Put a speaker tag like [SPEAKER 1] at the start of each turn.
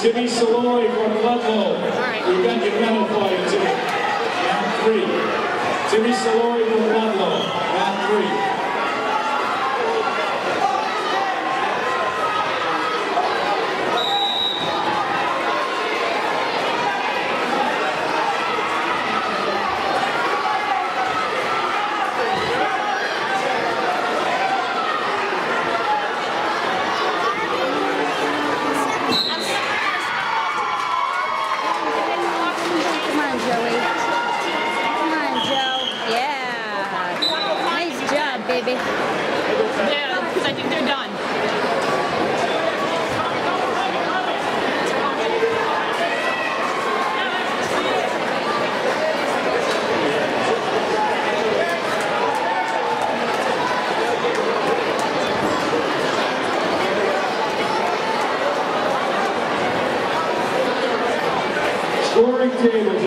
[SPEAKER 1] Timmy Saloy from Ludlow. We've got your medal for you, Timmy. Round three. Timmy Saloy from Ludlow.
[SPEAKER 2] Job, baby.
[SPEAKER 3] Yeah, I think they're done.
[SPEAKER 1] Scoring table.